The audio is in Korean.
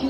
아,